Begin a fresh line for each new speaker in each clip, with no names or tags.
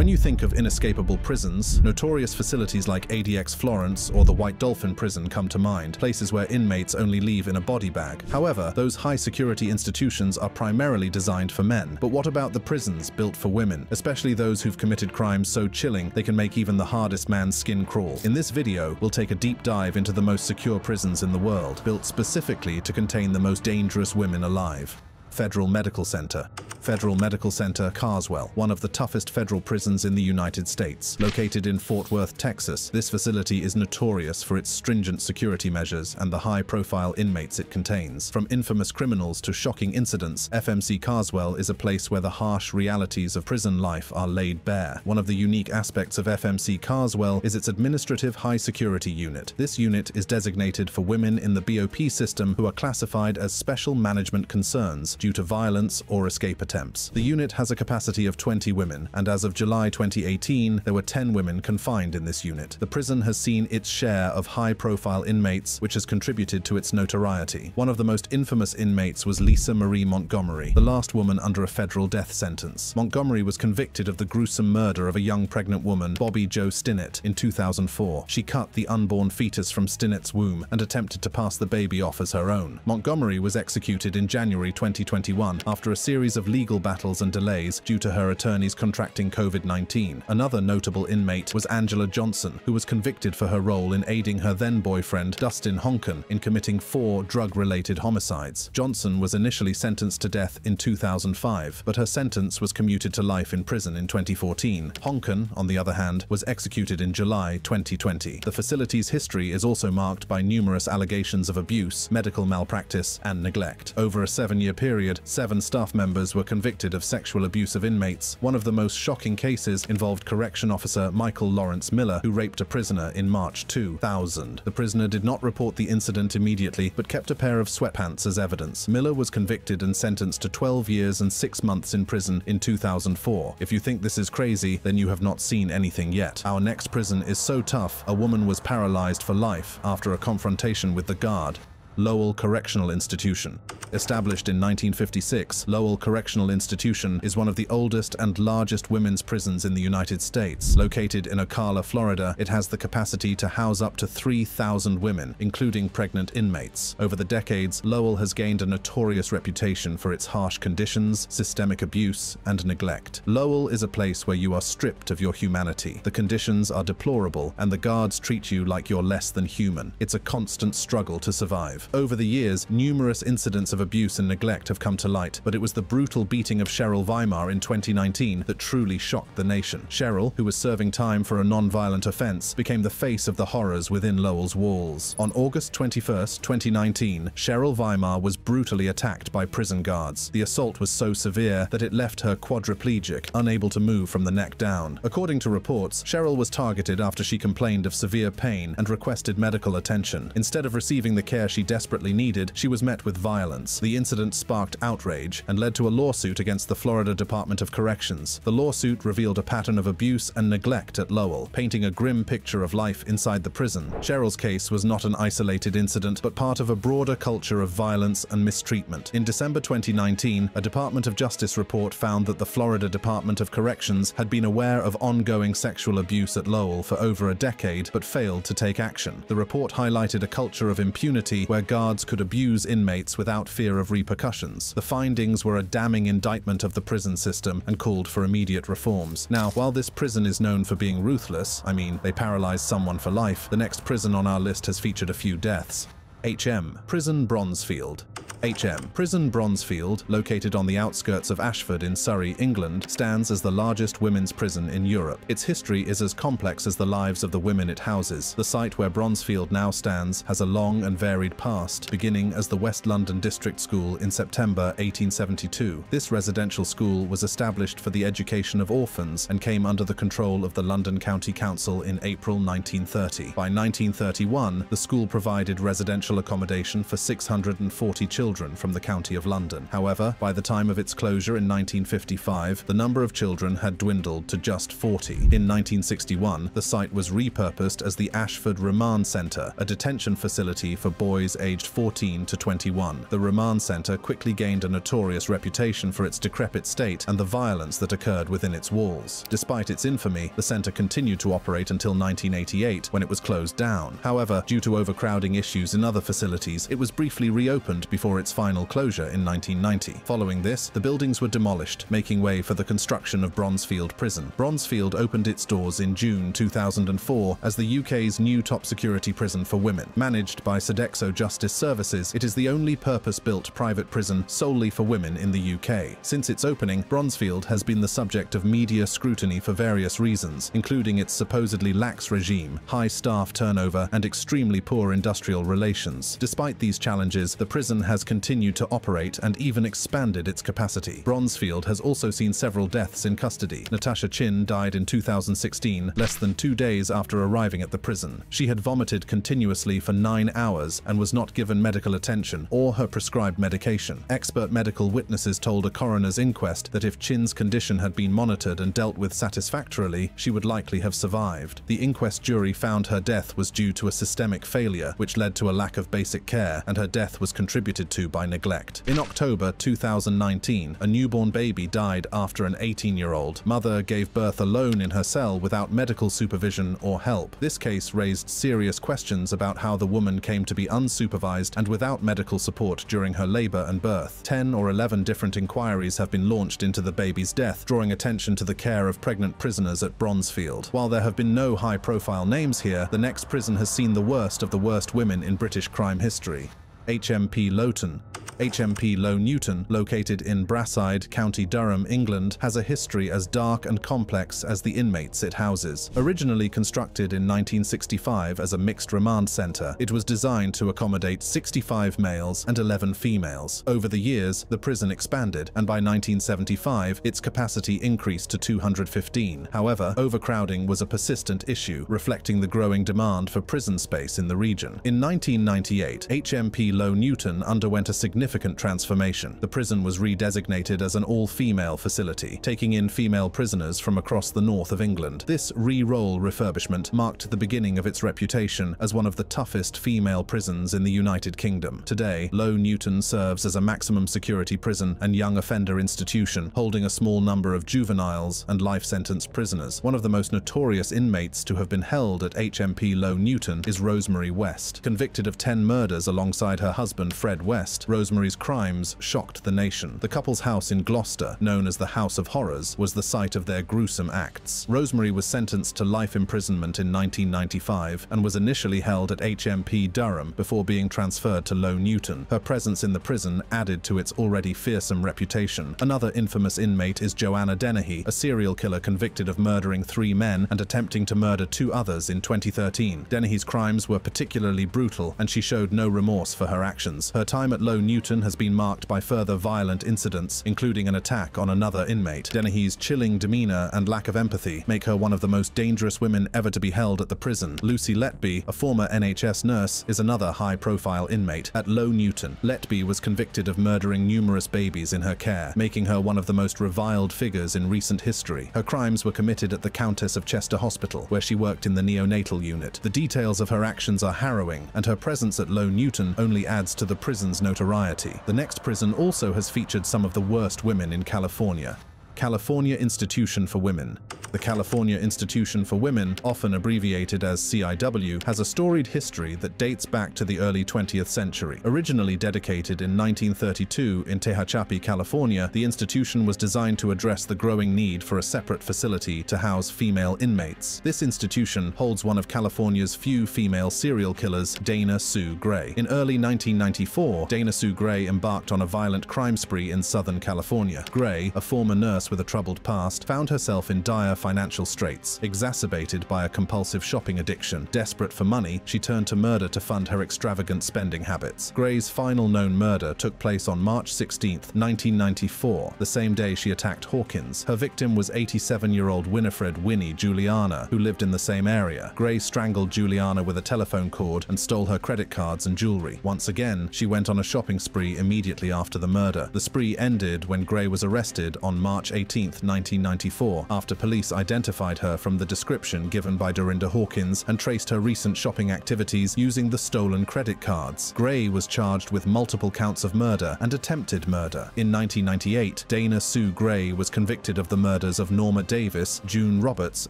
When you think of inescapable prisons, notorious facilities like ADX Florence or the White Dolphin Prison come to mind, places where inmates only leave in a body bag. However, those high-security institutions are primarily designed for men. But what about the prisons built for women, especially those who've committed crimes so chilling they can make even the hardest man's skin crawl? In this video, we'll take a deep dive into the most secure prisons in the world, built specifically to contain the most dangerous women alive. Federal Medical Center. Federal Medical Center, Carswell, one of the toughest federal prisons in the United States. Located in Fort Worth, Texas, this facility is notorious for its stringent security measures and the high-profile inmates it contains. From infamous criminals to shocking incidents, FMC Carswell is a place where the harsh realities of prison life are laid bare. One of the unique aspects of FMC Carswell is its administrative high-security unit. This unit is designated for women in the BOP system who are classified as special management concerns due to violence or escape attempts. The unit has a capacity of 20 women, and as of July 2018, there were 10 women confined in this unit. The prison has seen its share of high-profile inmates, which has contributed to its notoriety. One of the most infamous inmates was Lisa Marie Montgomery, the last woman under a federal death sentence. Montgomery was convicted of the gruesome murder of a young pregnant woman, Bobbie Jo Stinnett, in 2004. She cut the unborn fetus from Stinnett's womb and attempted to pass the baby off as her own. Montgomery was executed in January 2020 2021 after a series of legal battles and delays due to her attorneys contracting COVID-19. Another notable inmate was Angela Johnson, who was convicted for her role in aiding her then-boyfriend Dustin Honken in committing four drug-related homicides. Johnson was initially sentenced to death in 2005, but her sentence was commuted to life in prison in 2014. Honken, on the other hand, was executed in July 2020. The facility's history is also marked by numerous allegations of abuse, medical malpractice, and neglect. Over a seven-year period, period, seven staff members were convicted of sexual abuse of inmates. One of the most shocking cases involved correction officer Michael Lawrence Miller, who raped a prisoner in March 2000. The prisoner did not report the incident immediately, but kept a pair of sweatpants as evidence. Miller was convicted and sentenced to 12 years and 6 months in prison in 2004. If you think this is crazy, then you have not seen anything yet. Our next prison is so tough, a woman was paralyzed for life after a confrontation with the guard. Lowell Correctional Institution. Established in 1956, Lowell Correctional Institution is one of the oldest and largest women's prisons in the United States. Located in Ocala, Florida, it has the capacity to house up to 3,000 women, including pregnant inmates. Over the decades, Lowell has gained a notorious reputation for its harsh conditions, systemic abuse, and neglect. Lowell is a place where you are stripped of your humanity. The conditions are deplorable, and the guards treat you like you're less than human. It's a constant struggle to survive. Over the years, numerous incidents of abuse and neglect have come to light, but it was the brutal beating of Cheryl Weimar in 2019 that truly shocked the nation. Cheryl, who was serving time for a non-violent offense, became the face of the horrors within Lowell's walls. On August 21, 2019, Cheryl Weimar was brutally attacked by prison guards. The assault was so severe that it left her quadriplegic, unable to move from the neck down. According to reports, Cheryl was targeted after she complained of severe pain and requested medical attention. Instead of receiving the care she desperately needed, she was met with violence. The incident sparked outrage and led to a lawsuit against the Florida Department of Corrections. The lawsuit revealed a pattern of abuse and neglect at Lowell, painting a grim picture of life inside the prison. Cheryl's case was not an isolated incident, but part of a broader culture of violence and mistreatment. In December 2019, a Department of Justice report found that the Florida Department of Corrections had been aware of ongoing sexual abuse at Lowell for over a decade, but failed to take action. The report highlighted a culture of impunity where guards could abuse inmates without fear of repercussions. The findings were a damning indictment of the prison system and called for immediate reforms. Now, while this prison is known for being ruthless, I mean, they paralyzed someone for life, the next prison on our list has featured a few deaths. HM, Prison Bronzefield. HM. Prison Bronzefield, located on the outskirts of Ashford in Surrey, England, stands as the largest women's prison in Europe. Its history is as complex as the lives of the women it houses. The site where Bronzefield now stands has a long and varied past, beginning as the West London District School in September 1872. This residential school was established for the education of orphans and came under the control of the London County Council in April 1930. By 1931, the school provided residential accommodation for 640 children children from the County of London. However, by the time of its closure in 1955, the number of children had dwindled to just 40. In 1961, the site was repurposed as the Ashford Remand Centre, a detention facility for boys aged 14 to 21. The Remand Centre quickly gained a notorious reputation for its decrepit state and the violence that occurred within its walls. Despite its infamy, the centre continued to operate until 1988 when it was closed down. However, due to overcrowding issues in other facilities, it was briefly reopened before its final closure in 1990. Following this, the buildings were demolished, making way for the construction of Bronzefield Prison. Bronzefield opened its doors in June 2004 as the UK's new top security prison for women. Managed by Sodexo Justice Services, it is the only purpose-built private prison solely for women in the UK. Since its opening, Bronzefield has been the subject of media scrutiny for various reasons, including its supposedly lax regime, high staff turnover, and extremely poor industrial relations. Despite these challenges, the prison has continued to operate and even expanded its capacity. Bronzefield has also seen several deaths in custody. Natasha Chin died in 2016, less than two days after arriving at the prison. She had vomited continuously for nine hours and was not given medical attention or her prescribed medication. Expert medical witnesses told a coroner's inquest that if Chin's condition had been monitored and dealt with satisfactorily, she would likely have survived. The inquest jury found her death was due to a systemic failure, which led to a lack of basic care, and her death was contributed to by neglect. In October 2019, a newborn baby died after an 18-year-old mother gave birth alone in her cell without medical supervision or help. This case raised serious questions about how the woman came to be unsupervised and without medical support during her labor and birth. 10 or 11 different inquiries have been launched into the baby's death, drawing attention to the care of pregnant prisoners at Bronzefield. While there have been no high-profile names here, the next prison has seen the worst of the worst women in British crime history. HMP Lowton, HMP Low Newton, located in Brasside, County Durham, England, has a history as dark and complex as the inmates it houses. Originally constructed in 1965 as a mixed remand centre, it was designed to accommodate 65 males and 11 females. Over the years, the prison expanded, and by 1975, its capacity increased to 215. However, overcrowding was a persistent issue, reflecting the growing demand for prison space in the region. In 1998, HMP Low Newton underwent a significant transformation. The prison was redesignated as an all-female facility, taking in female prisoners from across the north of England. This re-roll refurbishment marked the beginning of its reputation as one of the toughest female prisons in the United Kingdom. Today, Low Newton serves as a maximum security prison and young offender institution, holding a small number of juveniles and life-sentence prisoners. One of the most notorious inmates to have been held at HMP Low Newton is Rosemary West. Convicted of 10 murders alongside her husband Fred West, Rosemary's crimes shocked the nation. The couple's house in Gloucester, known as the House of Horrors, was the site of their gruesome acts. Rosemary was sentenced to life imprisonment in 1995 and was initially held at HMP Durham before being transferred to Low Newton. Her presence in the prison added to its already fearsome reputation. Another infamous inmate is Joanna Dennehy, a serial killer convicted of murdering three men and attempting to murder two others in 2013. Dennehy's crimes were particularly brutal and she showed no remorse for her actions. Her time at Low Newton has been marked by further violent incidents, including an attack on another inmate. Dennehy's chilling demeanor and lack of empathy make her one of the most dangerous women ever to be held at the prison. Lucy Letby, a former NHS nurse, is another high-profile inmate. At Low Newton, Letby was convicted of murdering numerous babies in her care, making her one of the most reviled figures in recent history. Her crimes were committed at the Countess of Chester Hospital, where she worked in the neonatal unit. The details of her actions are harrowing, and her presence at Low Newton only adds to the prison's notoriety. The next prison also has featured some of the worst women in California. California Institution for Women. The California Institution for Women, often abbreviated as CIW, has a storied history that dates back to the early 20th century. Originally dedicated in 1932 in Tehachapi, California, the institution was designed to address the growing need for a separate facility to house female inmates. This institution holds one of California's few female serial killers, Dana Sue Gray. In early 1994, Dana Sue Gray embarked on a violent crime spree in Southern California. Gray, a former nurse with a troubled past, found herself in dire financial straits, exacerbated by a compulsive shopping addiction. Desperate for money, she turned to murder to fund her extravagant spending habits. Gray's final known murder took place on March 16, 1994, the same day she attacked Hawkins. Her victim was 87-year-old Winifred Winnie Juliana, who lived in the same area. Gray strangled Juliana with a telephone cord and stole her credit cards and jewelry. Once again, she went on a shopping spree immediately after the murder. The spree ended when Gray was arrested on March 18, 1994, after police identified her from the description given by Dorinda Hawkins and traced her recent shopping activities using the stolen credit cards. Gray was charged with multiple counts of murder and attempted murder. In 1998, Dana Sue Gray was convicted of the murders of Norma Davis, June Roberts,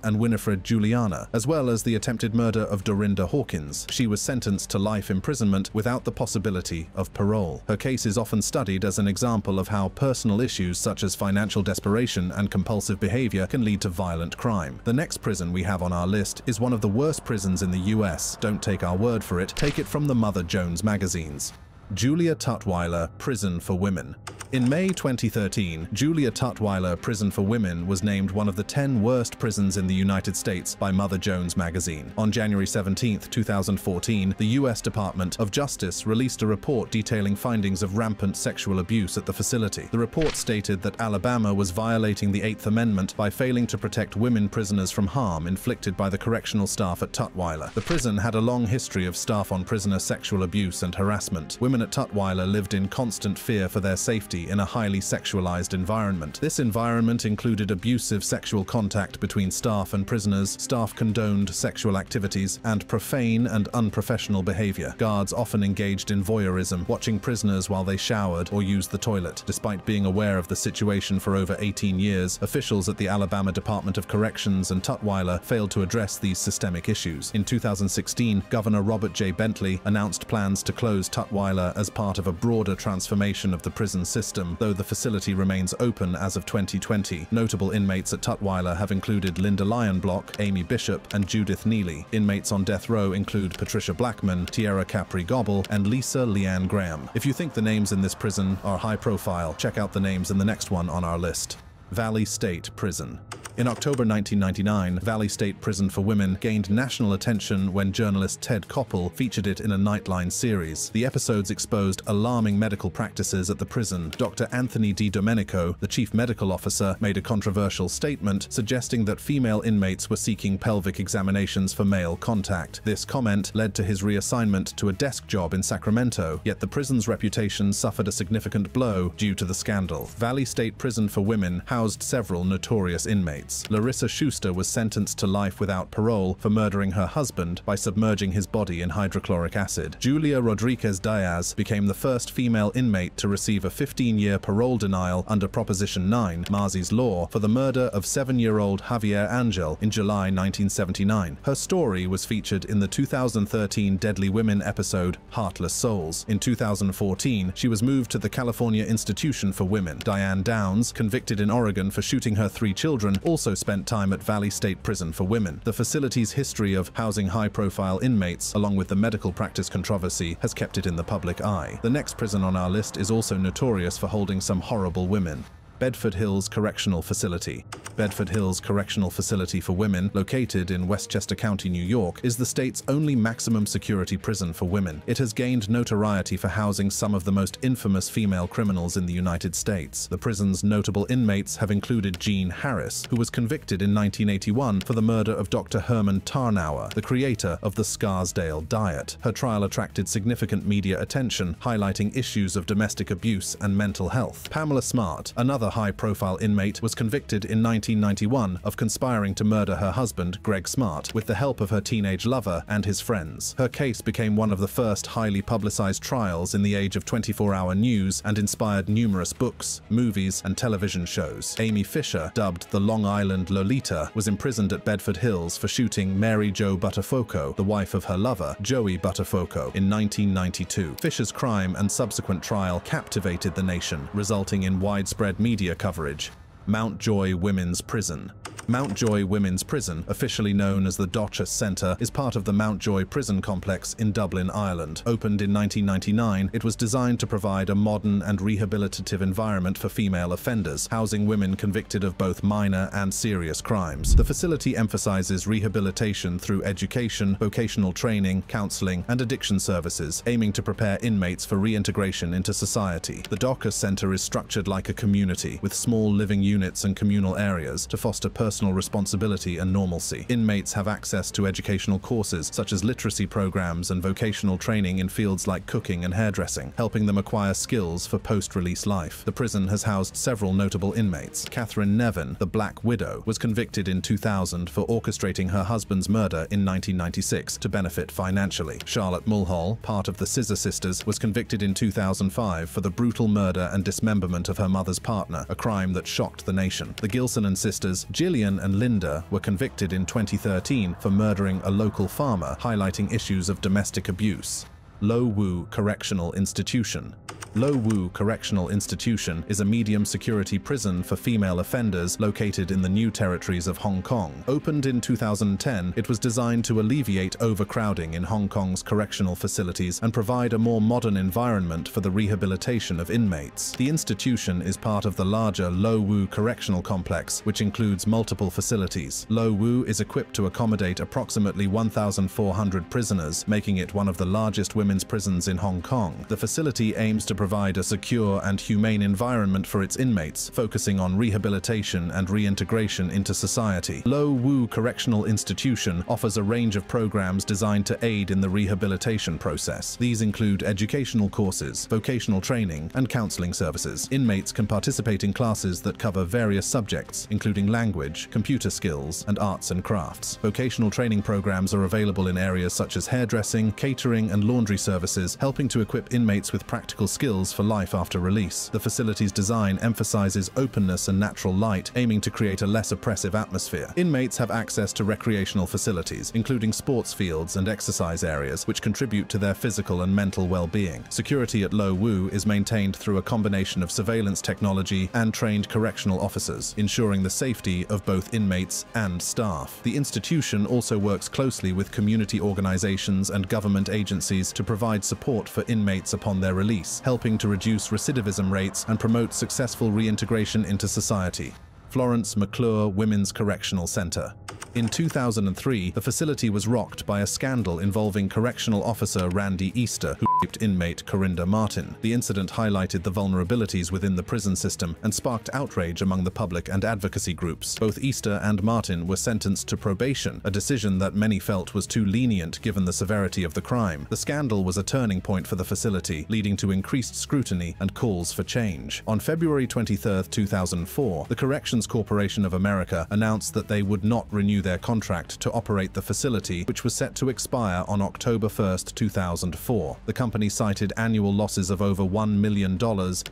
and Winifred Juliana, as well as the attempted murder of Dorinda Hawkins. She was sentenced to life imprisonment without the possibility of parole. Her case is often studied as an example of how personal issues such as financial desperation and compulsive behavior can lead to violent crime. The next prison we have on our list is one of the worst prisons in the US. Don't take our word for it, take it from the Mother Jones magazines. Julia Tutwiler Prison for Women. In May 2013, Julia Tutwiler Prison for Women was named one of the 10 worst prisons in the United States by Mother Jones magazine. On January 17, 2014, the U.S. Department of Justice released a report detailing findings of rampant sexual abuse at the facility. The report stated that Alabama was violating the Eighth Amendment by failing to protect women prisoners from harm inflicted by the correctional staff at Tutwiler. The prison had a long history of staff-on-prisoner sexual abuse and harassment. Women at Tutwiler lived in constant fear for their safety in a highly sexualized environment. This environment included abusive sexual contact between staff and prisoners, staff condoned sexual activities, and profane and unprofessional behavior. Guards often engaged in voyeurism, watching prisoners while they showered or used the toilet. Despite being aware of the situation for over 18 years, officials at the Alabama Department of Corrections and Tutwiler failed to address these systemic issues. In 2016, Governor Robert J. Bentley announced plans to close Tutwiler as part of a broader transformation of the prison system, though the facility remains open as of 2020. Notable inmates at Tutwiler have included Lynda Lyon Block, Amy Bishop, and Judith Neelley. Inmates on death row include Patricia Blackmon, Tierra Capri Gobble, and Lisa Leanne Graham. If you think the names in this prison are high profile, check out the names in the next one on our list. Valley State Prison. In October 1999, Valley State Prison for Women gained national attention when journalist Ted Koppel featured it in a Nightline series. The episodes exposed alarming medical practices at the prison. Dr. Anthony D. Domenico, the chief medical officer, made a controversial statement suggesting that female inmates were seeking pelvic examinations for male contact. This comment led to his reassignment to a desk job in Sacramento, yet the prison's reputation suffered a significant blow due to the scandal. Valley State Prison for Women housed several notorious inmates. Larissa Schuster was sentenced to life without parole for murdering her husband by submerging his body in hydrochloric acid. Julia Rodriguez Diaz became the first female inmate to receive a 15-year parole denial under Proposition 9, Marsy's Law, for the murder of seven-year-old Javier Angel in July 1979. Her story was featured in the 2013 Deadly Women episode Heartless Souls. In 2014, she was moved to the California Institution for Women. Diane Downs, convicted in Oregon for shooting her three children, also spent time at Valley State Prison for Women. The facility's history of housing high-profile inmates, along with the medical practice controversy, has kept it in the public eye. The next prison on our list is also notorious for holding some horrible women. Bedford Hills Correctional Facility. Bedford Hills Correctional Facility for Women, located in Westchester County, New York, is the state's only maximum security prison for women. It has gained notoriety for housing some of the most infamous female criminals in the United States. The prison's notable inmates have included Jean Harris, who was convicted in 1981 for the murder of Dr. Herman Tarnower, the creator of the Scarsdale Diet. Her trial attracted significant media attention, highlighting issues of domestic abuse and mental health. Pamela Smart, another high-profile inmate, was convicted in 1991 of conspiring to murder her husband, Greg Smart, with the help of her teenage lover and his friends. Her case became one of the first highly publicized trials in the age of 24-hour news and inspired numerous books, movies, and television shows. Amy Fisher, dubbed the Long Island Lolita, was imprisoned at Bedford Hills for shooting Mary Jo Buttafuoco, the wife of her lover, Joey Buttafuoco, in 1992. Fisher's crime and subsequent trial captivated the nation, resulting in widespread media coverage. Mountjoy Women's Prison. Mountjoy Women's Prison, officially known as the Dóchas Centre, is part of the Mountjoy Prison Complex in Dublin, Ireland. Opened in 1999, it was designed to provide a modern and rehabilitative environment for female offenders, housing women convicted of both minor and serious crimes. The facility emphasizes rehabilitation through education, vocational training, counseling, and addiction services, aiming to prepare inmates for reintegration into society. The Dóchas Centre is structured like a community, with small living units and communal areas to foster personal responsibility and normalcy. Inmates have access to educational courses such as literacy programs and vocational training in fields like cooking and hairdressing, helping them acquire skills for post-release life. The prison has housed several notable inmates. Catherine Nevin, the Black Widow, was convicted in 2000 for orchestrating her husband's murder in 1996 to benefit financially. Charlotte Mulhall, part of the Scissor Sisters, was convicted in 2005 for the brutal murder and dismemberment of her mother's partner, a crime that shocked the nation. The Gilson and sisters, Gillian and Linda, were convicted in 2013 for murdering a local farmer, highlighting issues of domestic abuse. Lo Wu Correctional Institution Lo Wu Correctional Institution is a medium-security prison for female offenders located in the New Territories of Hong Kong. Opened in 2010, it was designed to alleviate overcrowding in Hong Kong's correctional facilities and provide a more modern environment for the rehabilitation of inmates. The institution is part of the larger Lo Wu Correctional Complex, which includes multiple facilities. Lo Wu is equipped to accommodate approximately 1,400 prisoners, making it one of the largest women's prisons in Hong Kong. The facility aims to provide a secure and humane environment for its inmates, focusing on rehabilitation and reintegration into society. Lo Wu Correctional Institution offers a range of programs designed to aid in the rehabilitation process. These include educational courses, vocational training, and counseling services. Inmates can participate in classes that cover various subjects, including language, computer skills, and arts and crafts. Vocational training programs are available in areas such as hairdressing, catering, and laundry services, helping to equip inmates with practical skills skills for life after release. The facility's design emphasizes openness and natural light, aiming to create a less oppressive atmosphere. Inmates have access to recreational facilities, including sports fields and exercise areas, which contribute to their physical and mental well-being. Security at Lo Wu is maintained through a combination of surveillance technology and trained correctional officers, ensuring the safety of both inmates and staff. The institution also works closely with community organizations and government agencies to provide support for inmates upon their release, helping helping to reduce recidivism rates and promote successful reintegration into society. Florence McClure Women's Correctional Center. In 2003, the facility was rocked by a scandal involving correctional officer Randy Easter, who inmate Corinda Martin. The incident highlighted the vulnerabilities within the prison system and sparked outrage among the public and advocacy groups. Both Easter and Martin were sentenced to probation, a decision that many felt was too lenient given the severity of the crime. The scandal was a turning point for the facility, leading to increased scrutiny and calls for change. On February 23, 2004, the Corrections Corporation of America announced that they would not renew their contract to operate the facility, which was set to expire on October 1, 2004. The company cited annual losses of over $1 million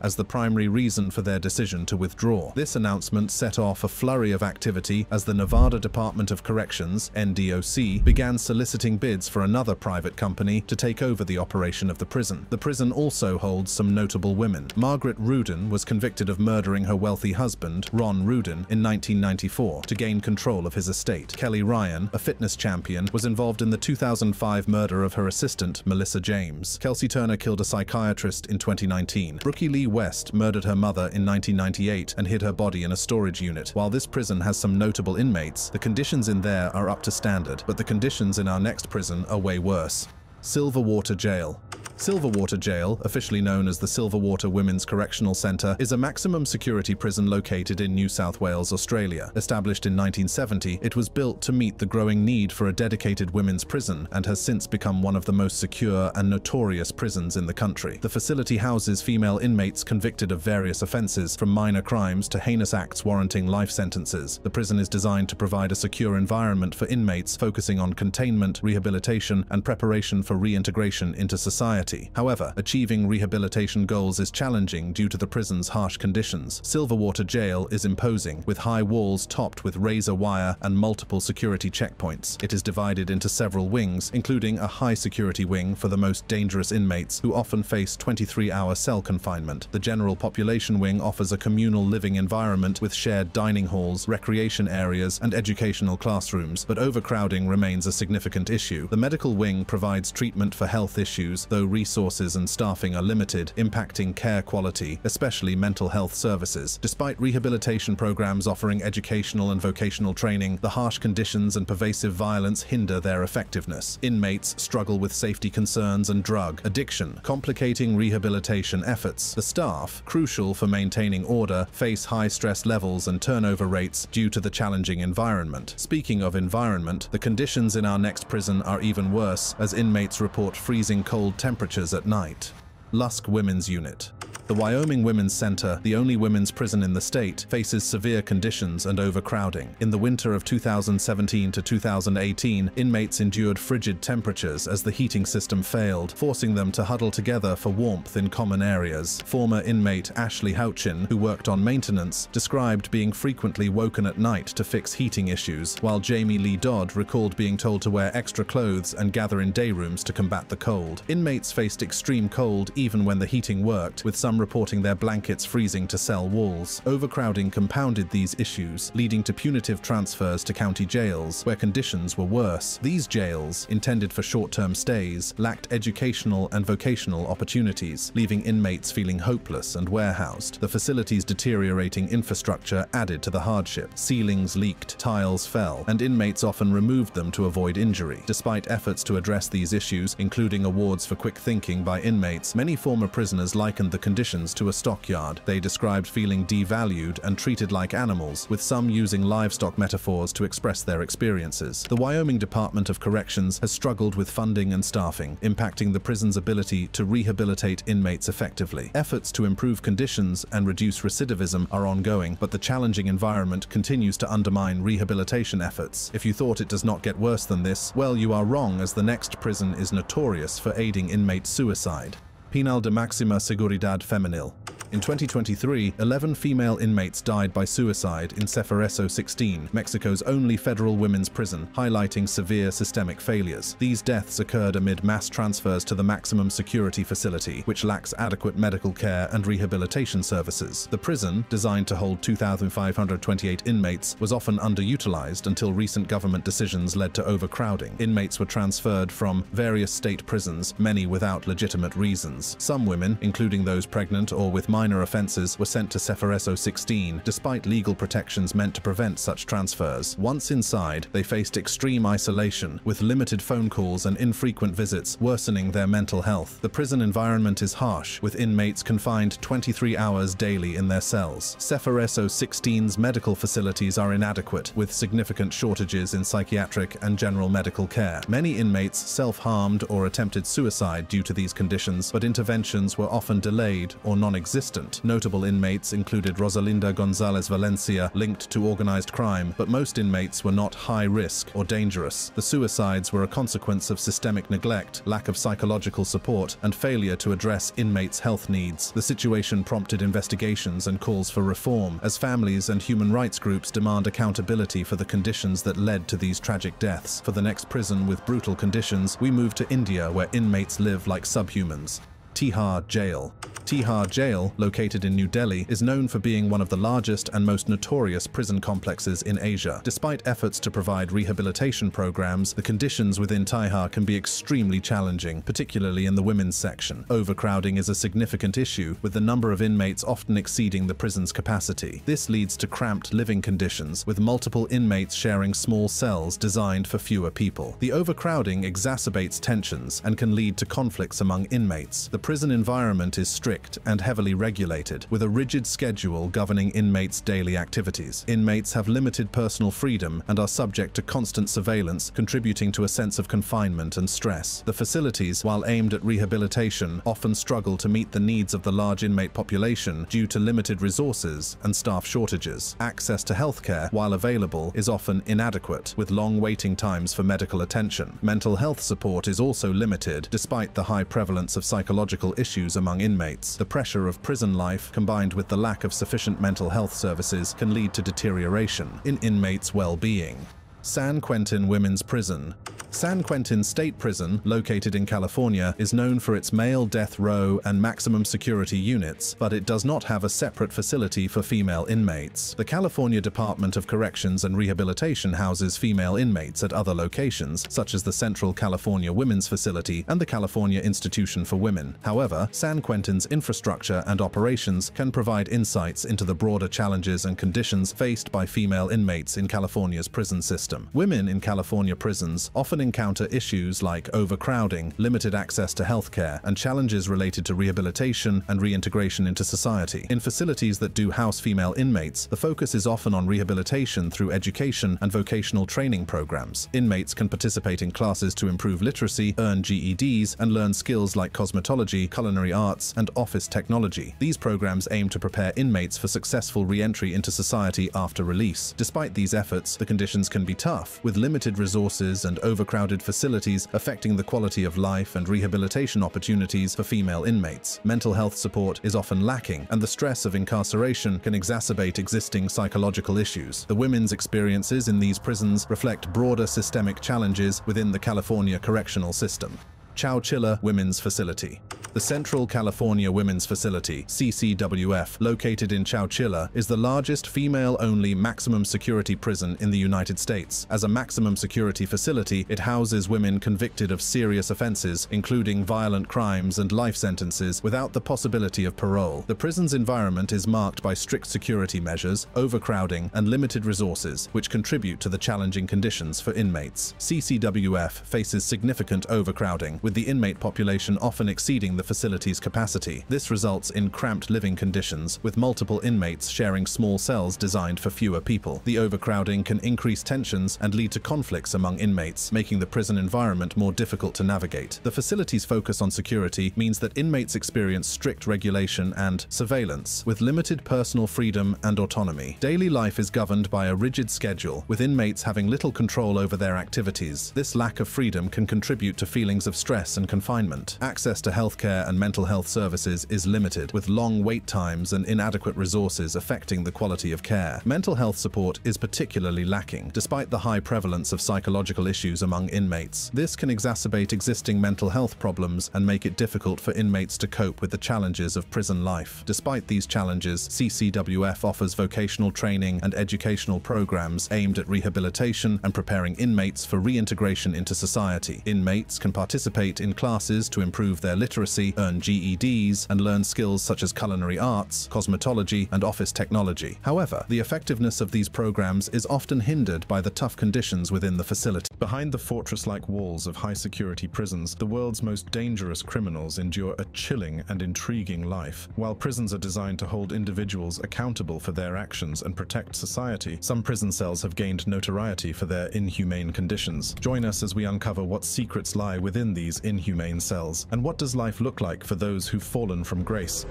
as the primary reason for their decision to withdraw. This announcement set off a flurry of activity as the Nevada Department of Corrections, NDOC, began soliciting bids for another private company to take over the operation of the prison. The prison also holds some notable women. Margaret Rudin was convicted of murdering her wealthy husband, Ron Rudin, in 1994 to gain control of his estate. Kelly Ryan, a fitness champion, was involved in the 2005 murder of her assistant, Melissa James. Kelsey Turner killed a psychiatrist in 2019. Brookey Lee West murdered her mother in 1998 and hid her body in a storage unit. While this prison has some notable inmates, the conditions in there are up to standard, but the conditions in our next prison are way worse. Silverwater Jail Silverwater Jail, officially known as the Silverwater Women's Correctional Centre, is a maximum security prison located in New South Wales, Australia. Established in 1970, it was built to meet the growing need for a dedicated women's prison and has since become one of the most secure and notorious prisons in the country. The facility houses female inmates convicted of various offences, from minor crimes to heinous acts warranting life sentences. The prison is designed to provide a secure environment for inmates, focusing on containment, rehabilitation, and preparation for reintegration into society security. However, achieving rehabilitation goals is challenging due to the prison's harsh conditions. Silverwater Jail is imposing, with high walls topped with razor wire and multiple security checkpoints. It is divided into several wings, including a high-security wing for the most dangerous inmates who often face 23-hour cell confinement. The general population wing offers a communal living environment with shared dining halls, recreation areas, and educational classrooms, but overcrowding remains a significant issue. The medical wing provides treatment for health issues, though resources and staffing are limited, impacting care quality, especially mental health services. Despite rehabilitation programs offering educational and vocational training, the harsh conditions and pervasive violence hinder their effectiveness. Inmates struggle with safety concerns and drug addiction, complicating rehabilitation efforts. The staff, crucial for maintaining order, face high stress levels and turnover rates due to the challenging environment. Speaking of environment, the conditions in our next prison are even worse as inmates report freezing cold temperatures at night. Lusk Women's Unit the Wyoming Women's Center, the only women's prison in the state, faces severe conditions and overcrowding. In the winter of 2017 to 2018, inmates endured frigid temperatures as the heating system failed, forcing them to huddle together for warmth in common areas. Former inmate Ashley Houchin, who worked on maintenance, described being frequently woken at night to fix heating issues, while Jamie Lee Dodd recalled being told to wear extra clothes and gather in day rooms to combat the cold. Inmates faced extreme cold even when the heating worked, with reporting their blankets freezing to cell walls. Overcrowding compounded these issues, leading to punitive transfers to county jails, where conditions were worse. These jails, intended for short-term stays, lacked educational and vocational opportunities, leaving inmates feeling hopeless and warehoused. The facility's deteriorating infrastructure added to the hardship. Ceilings leaked, tiles fell, and inmates often removed them to avoid injury. Despite efforts to address these issues, including awards for quick thinking by inmates, many former prisoners likened the to a stockyard. They described feeling devalued and treated like animals, with some using livestock metaphors to express their experiences. The Wyoming Department of Corrections has struggled with funding and staffing, impacting the prison's ability to rehabilitate inmates effectively. Efforts to improve conditions and reduce recidivism are ongoing, but the challenging environment continues to undermine rehabilitation efforts. If you thought it does not get worse than this, well, you are wrong as the next prison is notorious for aiding inmate suicide. Penal de Maxima Seguridad Femenil. In 2023, 11 female inmates died by suicide in CEFERESO 16, Mexico's only federal women's prison, highlighting severe systemic failures. These deaths occurred amid mass transfers to the maximum security facility, which lacks adequate medical care and rehabilitation services. The prison, designed to hold 2,528 inmates, was often underutilized until recent government decisions led to overcrowding. Inmates were transferred from various state prisons, many without legitimate reasons. Some women, including those pregnant or with minor offences were sent to CEFERESO 16, despite legal protections meant to prevent such transfers. Once inside, they faced extreme isolation, with limited phone calls and infrequent visits worsening their mental health. The prison environment is harsh, with inmates confined 23 hours daily in their cells. CEFERESO 16's medical facilities are inadequate, with significant shortages in psychiatric and general medical care. Many inmates self-harmed or attempted suicide due to these conditions, but interventions were often delayed or non-existent Notable inmates included Rosalinda Gonzalez Valencia, linked to organized crime, but most inmates were not high risk or dangerous. The suicides were a consequence of systemic neglect, lack of psychological support, and failure to address inmates' health needs. The situation prompted investigations and calls for reform, as families and human rights groups demand accountability for the conditions that led to these tragic deaths. For the next prison with brutal conditions, we move to India where inmates live like subhumans. Tihar Jail. Tihar Jail, located in New Delhi, is known for being one of the largest and most notorious prison complexes in Asia. Despite efforts to provide rehabilitation programs, the conditions within Tihar can be extremely challenging, particularly in the women's section. Overcrowding is a significant issue, with the number of inmates often exceeding the prison's capacity. This leads to cramped living conditions, with multiple inmates sharing small cells designed for fewer people. The overcrowding exacerbates tensions and can lead to conflicts among inmates. The prison environment is strict and heavily regulated, with a rigid schedule governing inmates' daily activities. Inmates have limited personal freedom and are subject to constant surveillance, contributing to a sense of confinement and stress. The facilities, while aimed at rehabilitation, often struggle to meet the needs of the large inmate population due to limited resources and staff shortages. Access to healthcare, while available, is often inadequate, with long waiting times for medical attention. Mental health support is also limited, despite the high prevalence of psychological issues among inmates. The pressure of prison life, combined with the lack of sufficient mental health services, can lead to deterioration in inmates' well-being. San Quentin Women's Prison San Quentin State Prison, located in California, is known for its male death row and maximum security units, but it does not have a separate facility for female inmates. The California Department of Corrections and Rehabilitation houses female inmates at other locations, such as the Central California Women's Facility and the California Institution for Women. However, San Quentin's infrastructure and operations can provide insights into the broader challenges and conditions faced by female inmates in California's prison system. Women in California prisons often often encounter issues like overcrowding, limited access to healthcare, and challenges related to rehabilitation and reintegration into society. In facilities that do house female inmates, the focus is often on rehabilitation through education and vocational training programs. Inmates can participate in classes to improve literacy, earn GEDs, and learn skills like cosmetology, culinary arts, and office technology. These programs aim to prepare inmates for successful re-entry into society after release. Despite these efforts, the conditions can be tough, with limited resources and over overcrowded facilities affecting the quality of life and rehabilitation opportunities for female inmates. Mental health support is often lacking, and the stress of incarceration can exacerbate existing psychological issues. The women's experiences in these prisons reflect broader systemic challenges within the California correctional system. Chowchilla Women's Facility. The Central California Women's Facility, CCWF, located in Chowchilla, is the largest female-only maximum security prison in the United States. As a maximum security facility, it houses women convicted of serious offenses, including violent crimes and life sentences, without the possibility of parole. The prison's environment is marked by strict security measures, overcrowding, and limited resources, which contribute to the challenging conditions for inmates. CCWF faces significant overcrowding, with the inmate population often exceeding the facility's capacity. This results in cramped living conditions, with multiple inmates sharing small cells designed for fewer people. The overcrowding can increase tensions and lead to conflicts among inmates, making the prison environment more difficult to navigate. The facility's focus on security means that inmates experience strict regulation and surveillance, with limited personal freedom and autonomy. Daily life is governed by a rigid schedule, with inmates having little control over their activities. This lack of freedom can contribute to feelings of stress and confinement. Access to healthcare care and mental health services is limited, with long wait times and inadequate resources affecting the quality of care. Mental health support is particularly lacking, despite the high prevalence of psychological issues among inmates. This can exacerbate existing mental health problems and make it difficult for inmates to cope with the challenges of prison life. Despite these challenges, CCWF offers vocational training and educational programs aimed at rehabilitation and preparing inmates for reintegration into society. Inmates can participate in classes to improve their literacy earn GEDs, and learn skills such as culinary arts, cosmetology, and office technology. However, the effectiveness of these programs is often hindered by the tough conditions within the facility. Behind the fortress-like walls of high-security prisons, the world's most dangerous criminals endure a chilling and intriguing life. While prisons are designed to hold individuals accountable for their actions and protect society, some prison cells have gained notoriety for their inhumane conditions. Join us as we uncover what secrets lie within these inhumane cells, and what does life look like for those who've fallen from grace.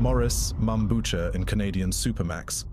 Morris, Mom Boucher in Canadian Supermax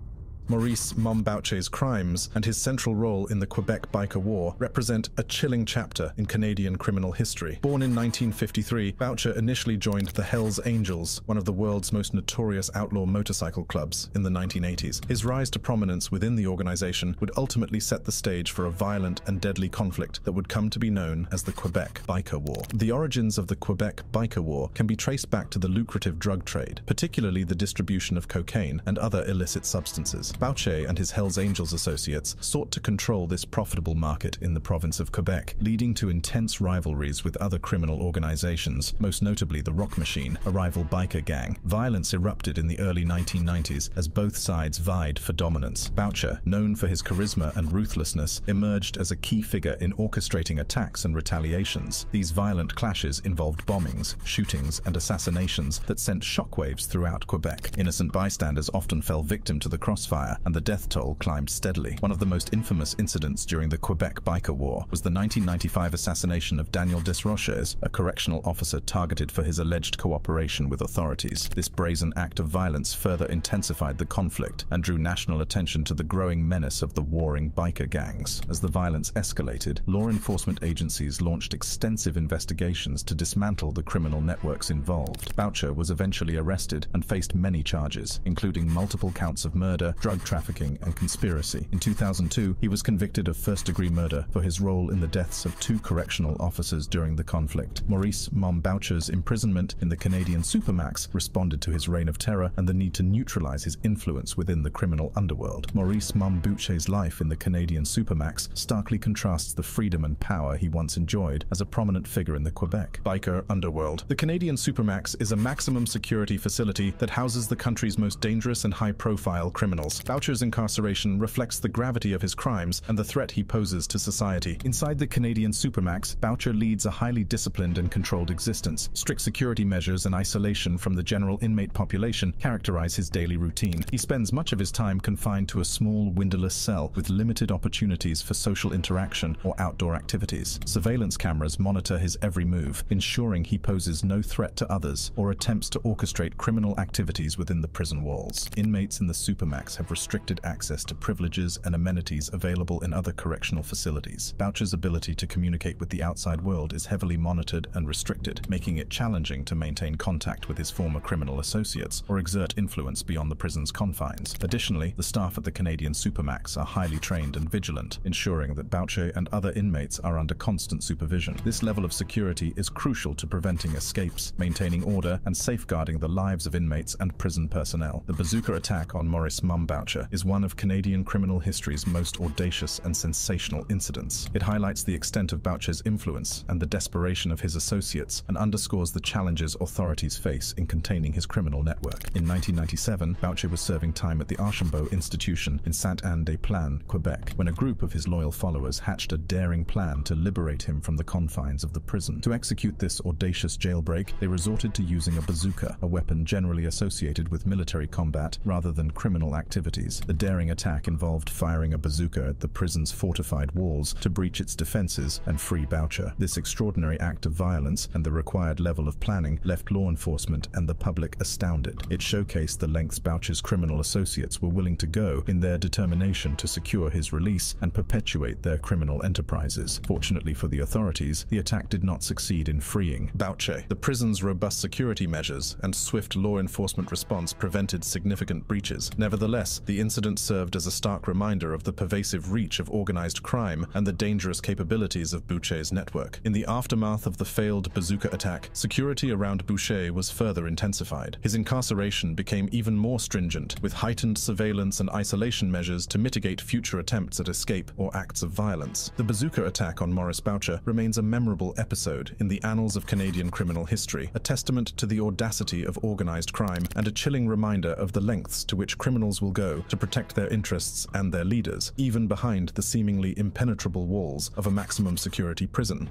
Maurice Mom Boucher's crimes and his central role in the Quebec Biker War represent a chilling chapter in Canadian criminal history. Born in 1953, Boucher initially joined the Hells Angels, one of the world's most notorious outlaw motorcycle clubs, in the 1980s. His rise to prominence within the organization would ultimately set the stage for a violent and deadly conflict that would come to be known as the Quebec Biker War. The origins of the Quebec Biker War can be traced back to the lucrative drug trade, particularly the distribution of cocaine and other illicit substances. Boucher and his Hells Angels associates sought to control this profitable market in the province of Quebec, leading to intense rivalries with other criminal organizations, most notably the Rock Machine, a rival biker gang. Violence erupted in the early 1990s as both sides vied for dominance. Boucher, known for his charisma and ruthlessness, emerged as a key figure in orchestrating attacks and retaliations. These violent clashes involved bombings, shootings, and assassinations that sent shockwaves throughout Quebec. Innocent bystanders often fell victim to the crossfire, and the death toll climbed steadily. One of the most infamous incidents during the Quebec Biker War was the 1995 assassination of Daniel Desrochers, a correctional officer targeted for his alleged cooperation with authorities. This brazen act of violence further intensified the conflict and drew national attention to the growing menace of the warring biker gangs. As the violence escalated, law enforcement agencies launched extensive investigations to dismantle the criminal networks involved. Boucher was eventually arrested and faced many charges, including multiple counts of murder, drug trafficking, and conspiracy. In 2002, he was convicted of first-degree murder for his role in the deaths of two correctional officers during the conflict. Maurice Mom Boucher's imprisonment in the Canadian Supermax responded to his reign of terror and the need to neutralize his influence within the criminal underworld. Maurice Mom Boucher's life in the Canadian Supermax starkly contrasts the freedom and power he once enjoyed as a prominent figure in the Quebec biker underworld. The Canadian Supermax is a maximum security facility that houses the country's most dangerous and high-profile criminals. Boucher's incarceration reflects the gravity of his crimes and the threat he poses to society. Inside the Canadian Supermax, Boucher leads a highly disciplined and controlled existence. Strict security measures and isolation from the general inmate population characterize his daily routine. He spends much of his time confined to a small, windowless cell with limited opportunities for social interaction or outdoor activities. Surveillance cameras monitor his every move, ensuring he poses no threat to others or attempts to orchestrate criminal activities within the prison walls. Inmates in the Supermax have restricted access to privileges and amenities available in other correctional facilities. Boucher's ability to communicate with the outside world is heavily monitored and restricted, making it challenging to maintain contact with his former criminal associates or exert influence beyond the prison's confines. Additionally, the staff at the Canadian Supermax are highly trained and vigilant, ensuring that Boucher and other inmates are under constant supervision. This level of security is crucial to preventing escapes, maintaining order, and safeguarding the lives of inmates and prison personnel. The bazooka attack on Maurice Mum Is one of Canadian criminal history's most audacious and sensational incidents. It highlights the extent of Boucher's influence and the desperation of his associates and underscores the challenges authorities face in containing his criminal network. In 1997, Boucher was serving time at the Archambault Institution in Sainte-Anne-des-Plaines, Quebec, when a group of his loyal followers hatched a daring plan to liberate him from the confines of the prison. To execute this audacious jailbreak, they resorted to using a bazooka, a weapon generally associated with military combat rather than criminal activities. The daring attack involved firing a bazooka at the prison's fortified walls to breach its defenses and free Boucher. This extraordinary act of violence and the required level of planning left law enforcement and the public astounded. It showcased the lengths Boucher's criminal associates were willing to go in their determination to secure his release and perpetuate their criminal enterprises. Fortunately for the authorities, the attack did not succeed in freeing Boucher. The prison's robust security measures and swift law enforcement response prevented significant breaches. Nevertheless, the incident served as a stark reminder of the pervasive reach of organized crime and the dangerous capabilities of Boucher's network. In the aftermath of the failed bazooka attack, security around Boucher was further intensified. His incarceration became even more stringent, with heightened surveillance and isolation measures to mitigate future attempts at escape or acts of violence. The bazooka attack on Maurice Boucher remains a memorable episode in the annals of Canadian criminal history, a testament to the audacity of organized crime and a chilling reminder of the lengths to which criminals will go to protect their interests and their leaders, even behind the seemingly impenetrable walls of a maximum security prison.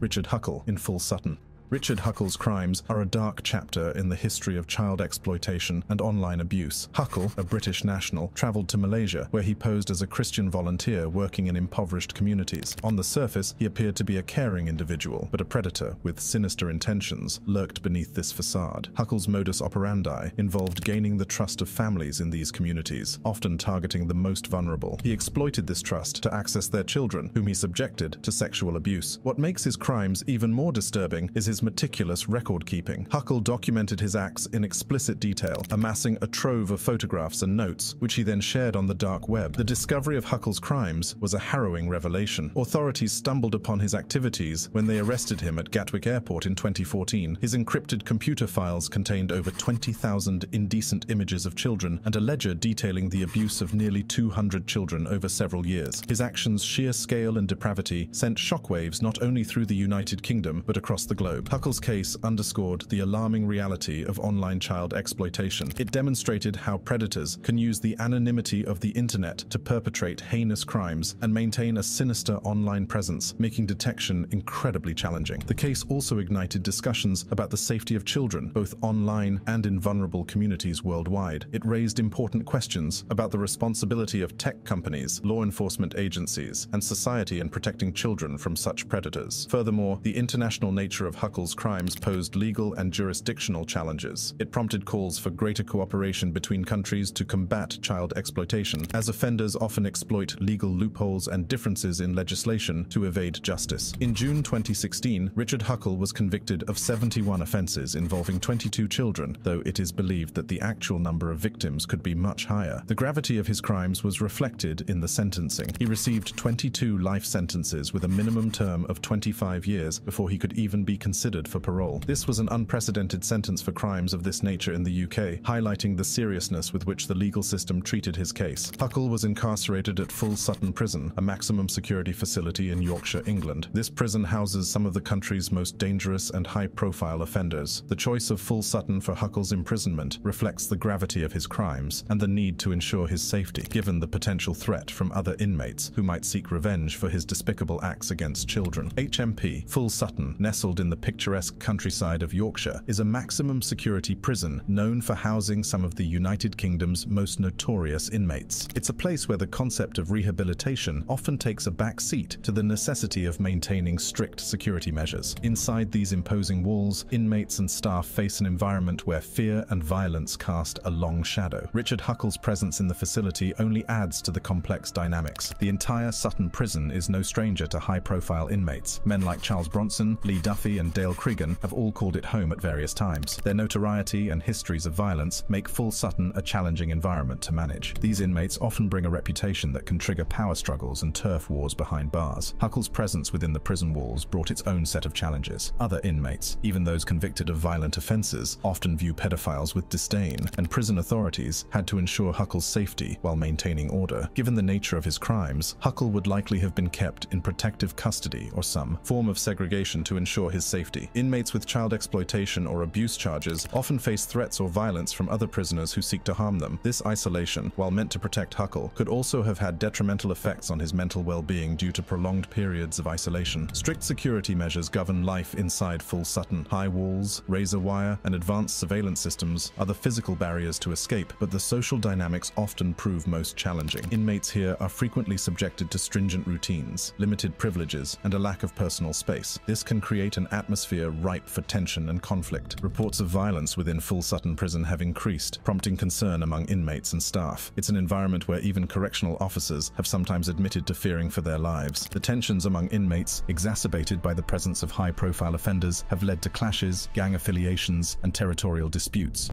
Richard Huckle in Full Sutton. Richard Huckle's crimes are a dark chapter in the history of child exploitation and online abuse. Huckle, a British national, travelled to Malaysia, where he posed as a Christian volunteer working in impoverished communities. On the surface, he appeared to be a caring individual, but a predator with sinister intentions lurked beneath this facade. Huckle's modus operandi involved gaining the trust of families in these communities, often targeting the most vulnerable. He exploited this trust to access their children, whom he subjected to sexual abuse. What makes his crimes even more disturbing is his meticulous record-keeping. Huckle documented his acts in explicit detail, amassing a trove of photographs and notes, which he then shared on the dark web. The discovery of Huckle's crimes was a harrowing revelation. Authorities stumbled upon his activities when they arrested him at Gatwick Airport in 2014. His encrypted computer files contained over 20,000 indecent images of children and a ledger detailing the abuse of nearly 200 children over several years. His actions' sheer scale and depravity sent shockwaves not only through the United Kingdom but across the globe. Huckle's case underscored the alarming reality of online child exploitation. It demonstrated how predators can use the anonymity of the internet to perpetrate heinous crimes and maintain a sinister online presence, making detection incredibly challenging. The case also ignited discussions about the safety of children, both online and in vulnerable communities worldwide. It raised important questions about the responsibility of tech companies, law enforcement agencies, and society in protecting children from such predators. Furthermore, the international nature of Huckle's crimes posed legal and jurisdictional challenges. It prompted calls for greater cooperation between countries to combat child exploitation, as offenders often exploit legal loopholes and differences in legislation to evade justice. In June 2016, Richard Huckle was convicted of 71 offences involving 22 children, though it is believed that the actual number of victims could be much higher. The gravity of his crimes was reflected in the sentencing. He received 22 life sentences with a minimum term of 25 years before he could even be considered for parole. This was an unprecedented sentence for crimes of this nature in the UK, highlighting the seriousness with which the legal system treated his case. Huckle was incarcerated at Full Sutton Prison, a maximum security facility in Yorkshire, England. This prison houses some of the country's most dangerous and high-profile offenders. The choice of Full Sutton for Huckle's imprisonment reflects the gravity of his crimes and the need to ensure his safety, given the potential threat from other inmates who might seek revenge for his despicable acts against children. HMP Full Sutton, nestled in the picturesque countryside of Yorkshire, is a maximum security prison known for housing some of the United Kingdom's most notorious inmates. It's a place where the concept of rehabilitation often takes a back seat to the necessity of maintaining strict security measures. Inside these imposing walls, inmates and staff face an environment where fear and violence cast a long shadow. Richard Huckle's presence in the facility only adds to the complex dynamics. The entire Sutton prison is no stranger to high-profile inmates. Men like Charles Bronson, Lee Duffy and Dale Cregan have all called it home at various times. Their notoriety and histories of violence make Full Sutton a challenging environment to manage. These inmates often bring a reputation that can trigger power struggles and turf wars behind bars. Huckle's presence within the prison walls brought its own set of challenges. Other inmates, even those convicted of violent offences, often view pedophiles with disdain, and prison authorities had to ensure Huckle's safety while maintaining order. Given the nature of his crimes, Huckle would likely have been kept in protective custody or some form of segregation to ensure his safety. Inmates with child exploitation or abuse charges often face threats or violence from other prisoners who seek to harm them. This isolation, while meant to protect Huckle, could also have had detrimental effects on his mental well-being due to prolonged periods of isolation. Strict security measures govern life inside Full Sutton. High walls, razor wire, and advanced surveillance systems are the physical barriers to escape, but the social dynamics often prove most challenging. Inmates here are frequently subjected to stringent routines, limited privileges, and a lack of personal space. This can create an atmosphere ripe for tension and conflict. Reports of violence within Full Sutton Prison have increased, prompting concern among inmates and staff. It's an environment where even correctional officers have sometimes admitted to fearing for their lives. The tensions among inmates, exacerbated by the presence of high-profile offenders, have led to clashes, gang affiliations, and territorial disputes.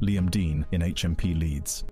Liam Dean in HMP Leeds.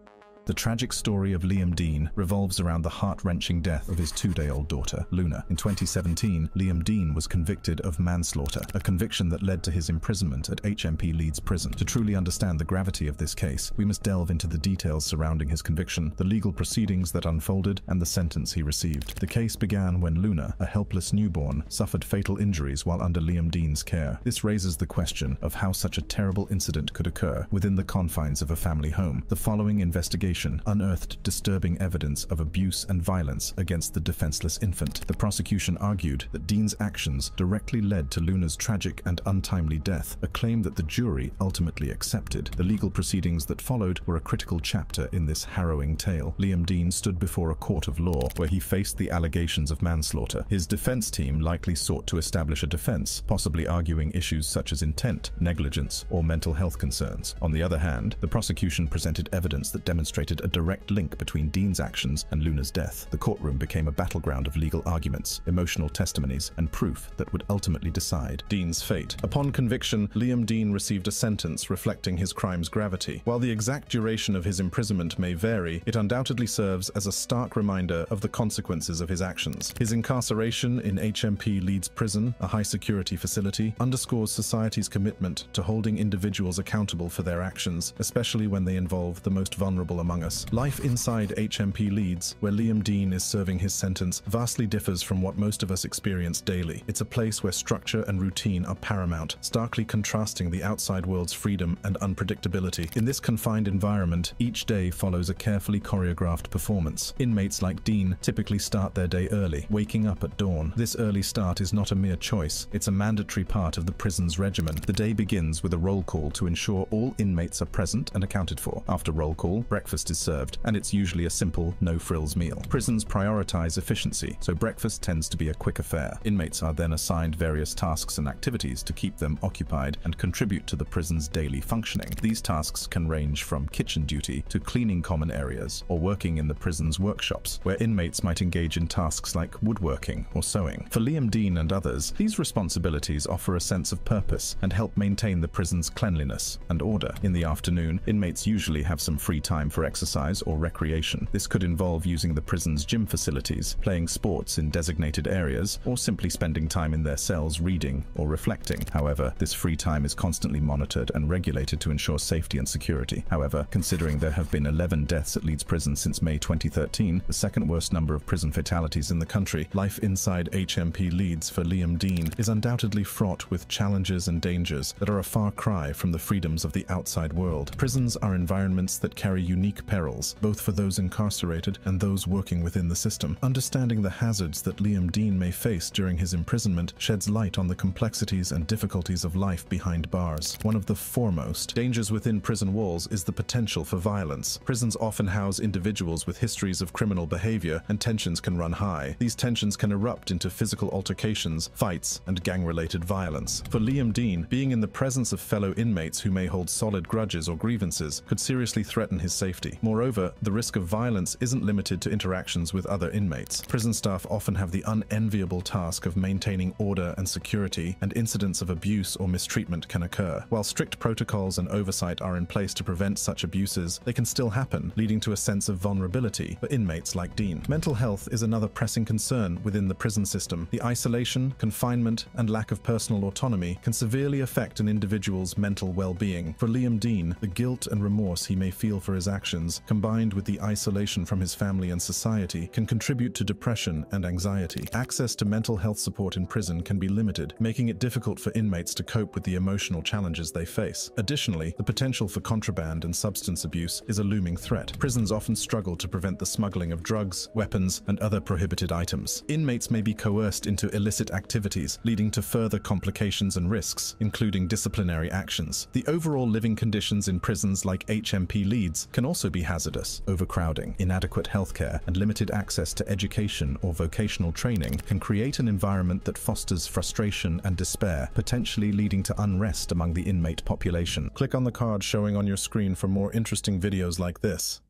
The tragic story of Liam Dean revolves around the heart-wrenching death of his two-day-old daughter, Luna. In 2017, Liam Dean was convicted of manslaughter, a conviction that led to his imprisonment at HMP Leeds Prison. To truly understand the gravity of this case, we must delve into the details surrounding his conviction, the legal proceedings that unfolded, and the sentence he received. The case began when Luna, a helpless newborn, suffered fatal injuries while under Liam Dean's care. This raises the question of how such a terrible incident could occur within the confines of a family home. The following investigation unearthed disturbing evidence of abuse and violence against the defenseless infant. The prosecution argued that Dean's actions directly led to Luna's tragic and untimely death, a claim that the jury ultimately accepted. The legal proceedings that followed were a critical chapter in this harrowing tale. Liam Dean stood before a court of law where he faced the allegations of manslaughter. His defense team likely sought to establish a defense, possibly arguing issues such as intent, negligence, or mental health concerns. On the other hand, the prosecution presented evidence that demonstrated
demonstrated a direct link between Dean's actions and Luna's death. The courtroom became a battleground of legal arguments, emotional testimonies, and proof that would ultimately decide
Dean's fate. Upon conviction, Liam Dean received a sentence reflecting his crime's gravity. While the exact duration of his imprisonment may vary, it undoubtedly serves as a stark reminder of the consequences of his actions. His incarceration in HMP Leeds Prison, a high-security facility, underscores society's commitment to holding individuals accountable for their actions, especially when they involve the most vulnerable among us. Life inside HMP Leeds, where Liam Dean is serving his sentence, vastly differs from what most of us experience daily. It's a place where structure and routine are paramount, starkly contrasting the outside world's freedom and unpredictability. In this confined environment, each day follows a carefully choreographed performance. Inmates like Dean typically start their day early, waking up at dawn. This early start is not a mere choice, it's a mandatory part of the prison's regimen. The day begins with a roll call to ensure all inmates are present and accounted for. After roll call, breakfast is served, and it's usually a simple, no-frills meal. Prisons prioritize efficiency, so breakfast tends to be a quick affair. Inmates are then assigned various tasks and activities to keep them occupied and contribute to the prison's daily functioning. These tasks can range from kitchen duty to cleaning common areas or working in the prison's workshops, where inmates might engage in tasks like woodworking or sewing. For Liam Dean and others, these responsibilities offer a sense of purpose and help maintain the prison's cleanliness and order. In the afternoon, inmates usually have some free time for exercise or recreation. This could involve using the prison's gym facilities, playing sports in designated areas, or simply spending time in their cells reading or reflecting. However, this free time is constantly monitored and regulated to ensure safety and security. However, considering there have been 11 deaths at Leeds Prison since May 2013, the second worst number of prison fatalities in the country, life inside HMP Leeds for Liam Dean is undoubtedly fraught with challenges and dangers that are a far cry from the freedoms of the outside world. Prisons are environments that carry unique perils, both for those incarcerated and those working within the system. Understanding the hazards that Liam Dean may face during his imprisonment sheds light on the complexities and difficulties of life behind bars. One of the foremost dangers within prison walls is the potential for violence. Prisons often house individuals with histories of criminal behavior, and tensions can run high. These tensions can erupt into physical altercations, fights, and gang-related violence. For Liam Dean, being in the presence of fellow inmates who may hold solid grudges or grievances could seriously threaten his safety. Moreover, the risk of violence isn't limited to interactions with other inmates. Prison staff often have the unenviable task of maintaining order and security, and incidents of abuse or mistreatment can occur. While strict protocols and oversight are in place to prevent such abuses, they can still happen, leading to a sense of vulnerability for inmates like Dean. Mental health is another pressing concern within the prison system. The isolation, confinement, and lack of personal autonomy can severely affect an individual's mental well-being. For Liam Dean, the guilt and remorse he may feel for his actions, combined with the isolation from his family and society, can contribute to depression and anxiety. Access to mental health support in prison can be limited, making it difficult for inmates to cope with the emotional challenges they face. Additionally, the potential for contraband and substance abuse is a looming threat. Prisons often struggle to prevent the smuggling of drugs, weapons, and other prohibited items. Inmates may be coerced into illicit activities, leading to further complications and risks, including disciplinary actions. The overall living conditions in prisons like HMP Leeds can also be hazardous. Overcrowding, inadequate healthcare, and limited access to education or vocational training can create an environment that fosters frustration and despair, potentially leading to unrest among the inmate population. Click on the card showing on your screen for more interesting videos like this.